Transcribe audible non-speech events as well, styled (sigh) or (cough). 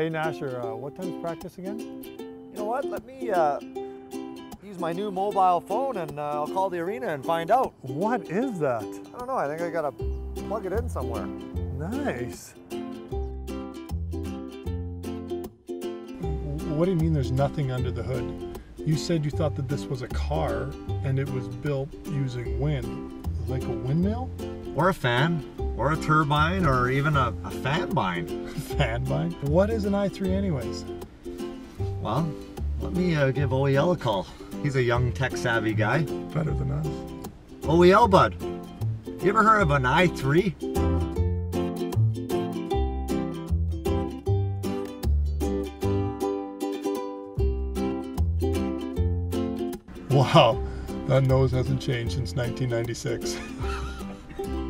Hey Nasher, uh, what time's practice again? You know what? Let me uh, use my new mobile phone and uh, I'll call the arena and find out. What is that? I don't know. I think I gotta plug it in somewhere. Nice. What do you mean there's nothing under the hood? You said you thought that this was a car and it was built using wind, like a windmill? Or a fan, or a turbine, or even a, a fan bind. (laughs) Fan bind? What is an i3 anyways? Well, let me uh, give OEL a call. He's a young tech savvy guy. Better than us. OEL bud, you ever heard of an i3? Wow, that nose hasn't changed since 1996. (laughs)